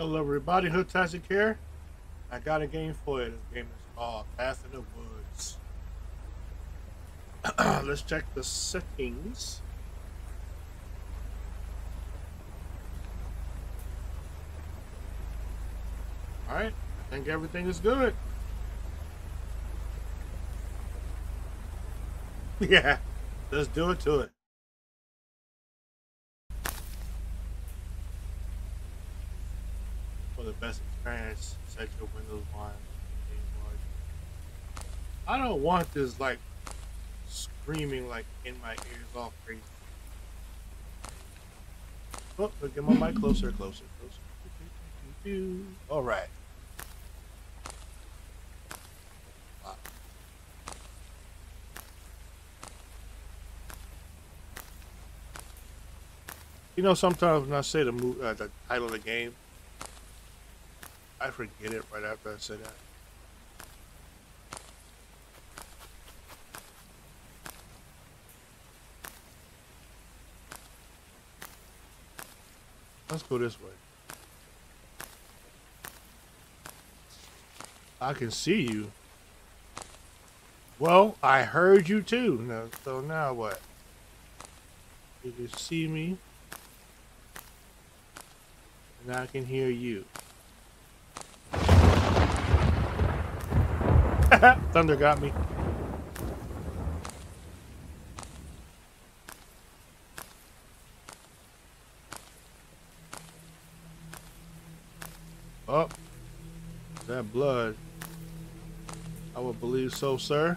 Hello everybody, Hoodtastic here. I got a game for you. This game is called Path in the Woods. Let's check the settings. Alright, I think everything is good. Yeah, let's do it to it. For the best experience, set your Windows 1. I don't want this like screaming like in my ears all crazy. Oh, get my mic closer, closer, closer. All right. You know, sometimes when I say the, uh, the title of the game, I forget it right after I say that. Let's go this way. I can see you. Well, I heard you too. Now, so now what? You can see me. And I can hear you. Thunder got me. Oh, that blood. I would believe so, sir.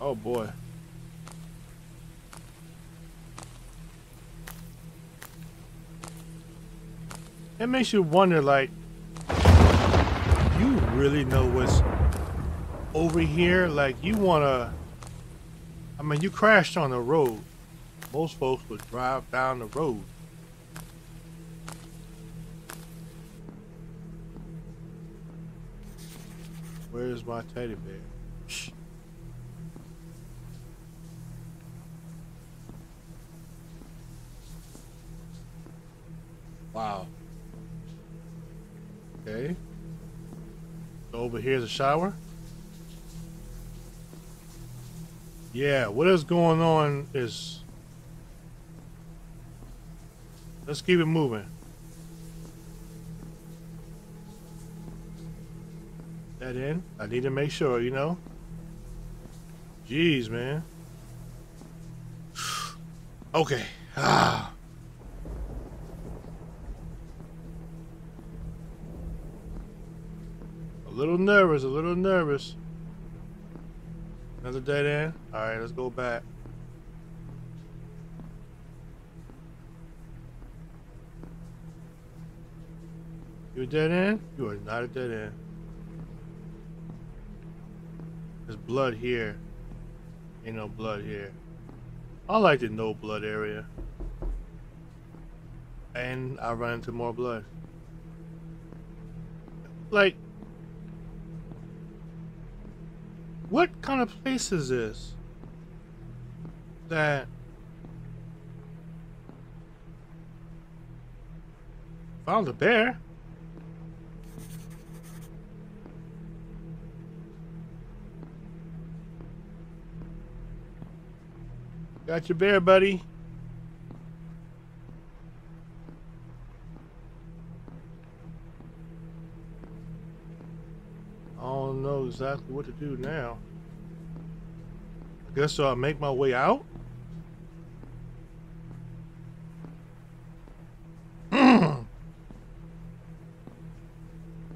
Oh boy. It makes you wonder, like, you really know what's over here? Like, you want to... I mean, you crashed on the road. Most folks would drive down the road. Where's my teddy bear? Wow. Okay. Over here's a shower. Yeah, what is going on is... Let's keep it moving. That in? I need to make sure, you know? Jeez, man. okay. Ah. Little nervous, a little nervous. Another dead end? Alright, let's go back. You a dead end? You are not a dead end. There's blood here. Ain't no blood here. I like the no blood area. And I run into more blood. Like, What kind of place is this? That... Found a bear. Got your bear, buddy. Exactly what to do now. I guess I'll make my way out.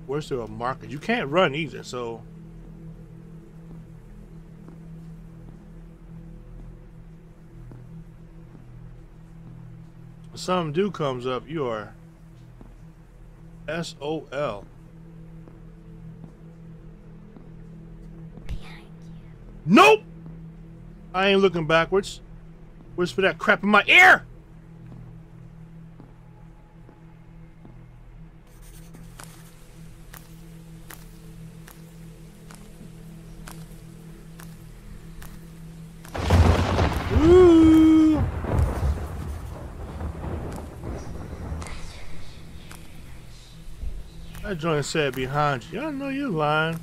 Where's the market? You can't run either, so... If something do comes up, you are SOL. Nope! I ain't looking backwards. Where's for that crap in my ear? Ooh. That joint said behind you. I know you're lying.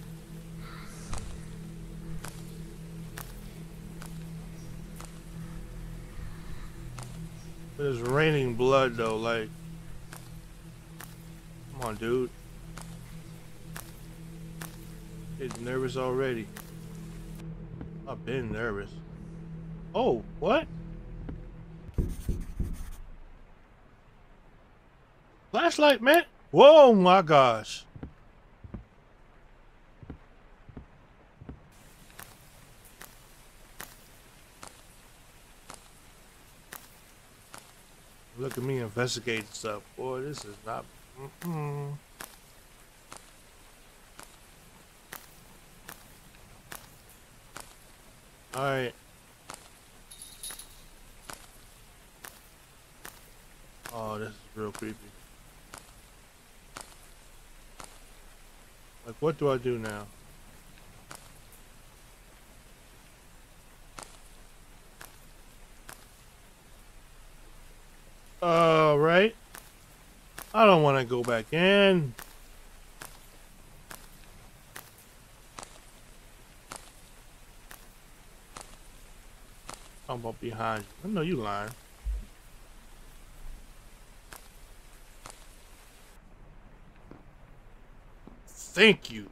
It's raining blood though, like. Come on, dude. Getting nervous already. I've been nervous. Oh, what? Flashlight, man. Whoa, my gosh. Look at me investigating stuff. Boy, this is not. Mm -mm. All right. Oh, this is real creepy. Like, what do I do now? All right. I don't want to go back in. I'm about behind you. I know you lying. Thank you.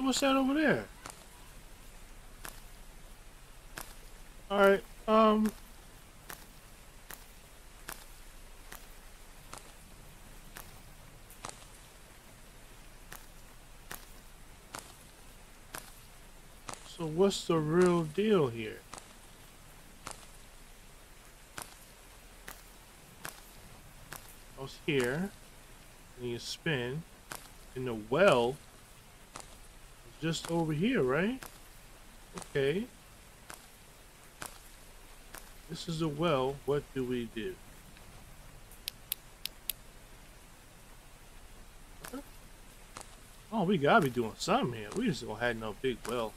So what's that over there? Alright, um... So what's the real deal here? I was here, and you spin, in the well just over here, right? Okay. This is a well. What do we do? Oh, we gotta be doing something here. We just don't have no big well.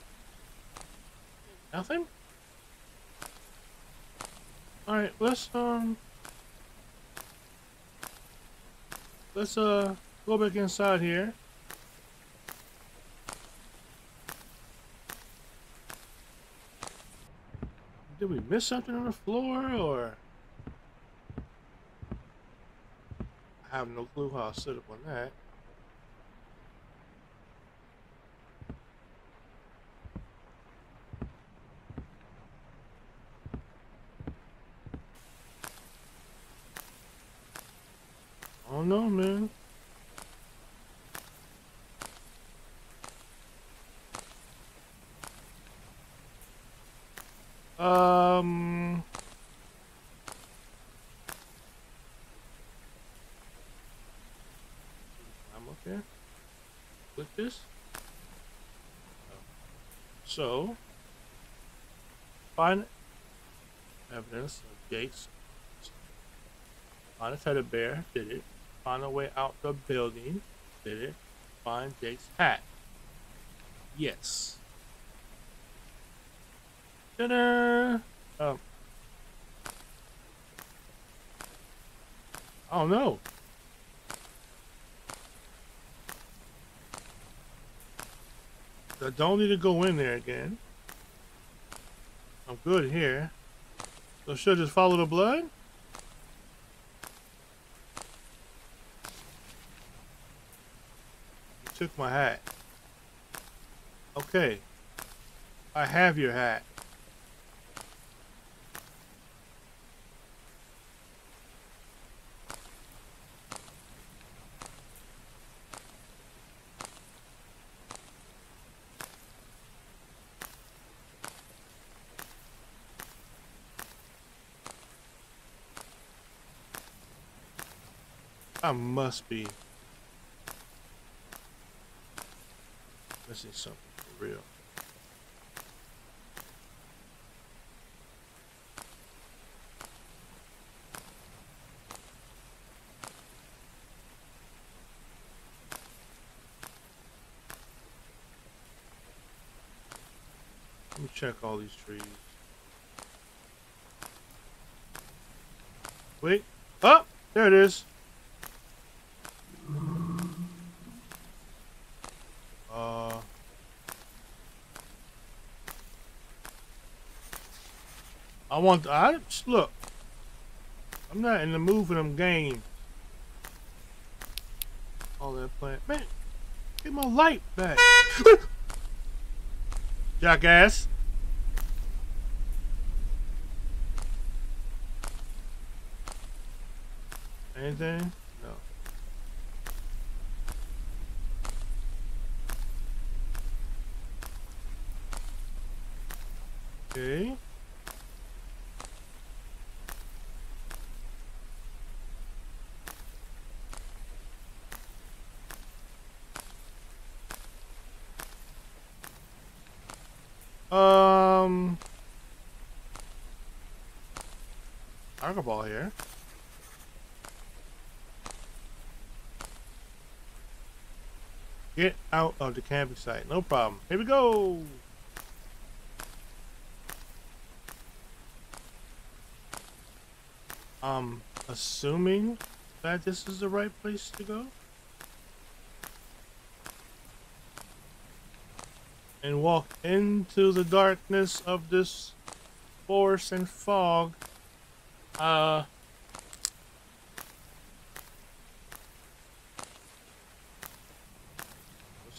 Nothing? Alright, let's, um... Let's, uh, go back inside here. Did we miss something on the floor, or... I have no clue how I set up on that. don't know, man. Um... I'm okay. With this? So, find evidence of Gates. Find a teddy bear, did it. Find a way out the building. Did it? Find Jake's hat. Yes. Ta-da! Um. Oh no. I don't need to go in there again. I'm good here. So should I just follow the blood? You took my hat. Okay. I have your hat. I must be missing something for real. Let me check all these trees. Wait. Oh, there it is. Want. I look. I'm not in the mood for them games. All that plant, man. Get my light back. Jackass. Anything? No. Okay. Um, Ball here. Get out of the camping site. No problem. Here we go. I'm assuming that this is the right place to go. And walk into the darkness of this forest and fog. Uh,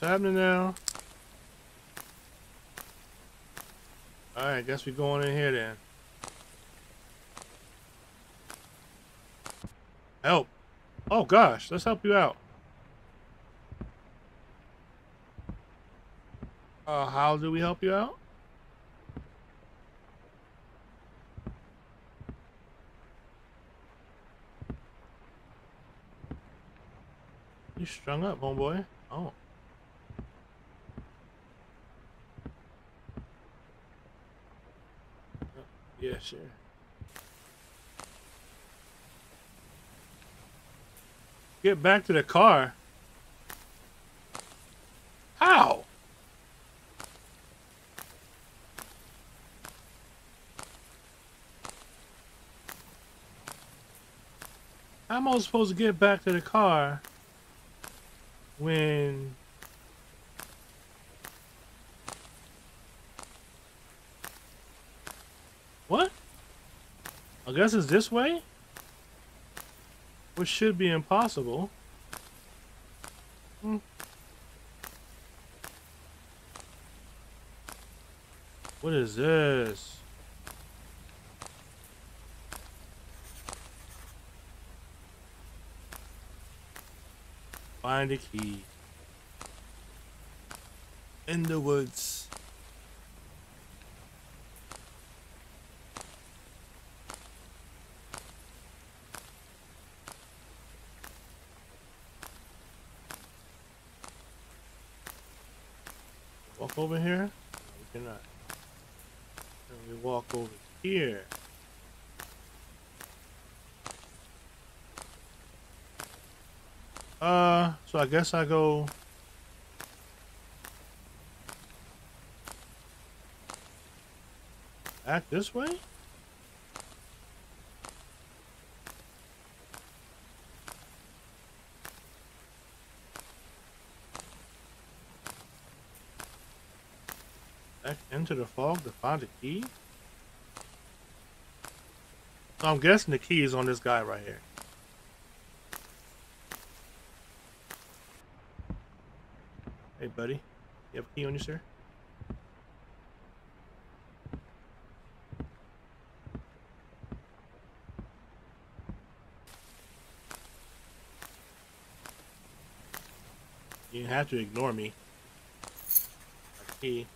happening now? Alright, guess we're going in here then. Help. Oh gosh, let's help you out. Uh, how do we help you out? You strung up, homeboy. Oh. Yeah, sure. Get back to the car. How? How am I supposed to get back to the car when What? I guess it's this way? Which should be impossible. Hmm. What is this? Find a key. In the woods. walk over here? No, we cannot. Can we walk over here? Uh, so I guess I go... Back this way? Back into the fog to find the key? So I'm guessing the key is on this guy right here. Hey, buddy. You have a key on you, sir? You have to ignore me. key.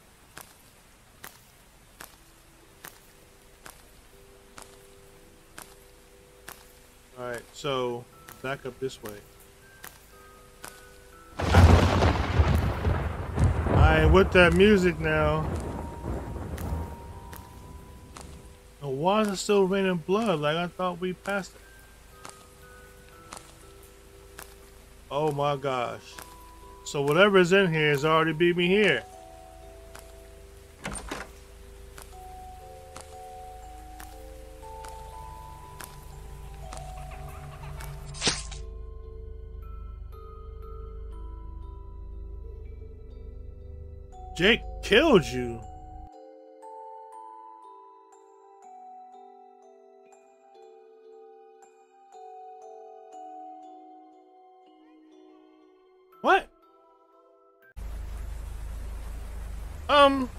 Alright, so back up this way. Alright, with that music now. why is it still raining blood? Like I thought we passed it. Oh my gosh. So whatever is in here has already beat me here. Jake killed you. What? Um,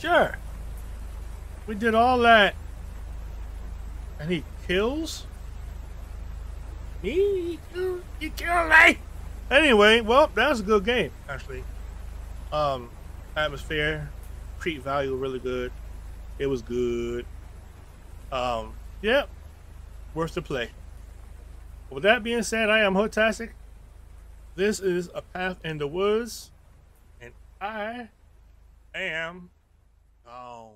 sure. We did all that. And he kills? Me? You, you kill me? Anyway, well, that was a good game, actually. Um, atmosphere, creep value, really good. It was good. Um, yep, worth the play. With that being said, I am Hoodtastic. This is A Path in the Woods, and I am gone.